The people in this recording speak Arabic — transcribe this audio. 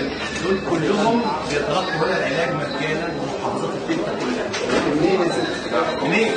دول كلهم بيضغطوا هنا العلاج مجانا ومحافظات الفلتة كلها. منين يا ست؟ منين؟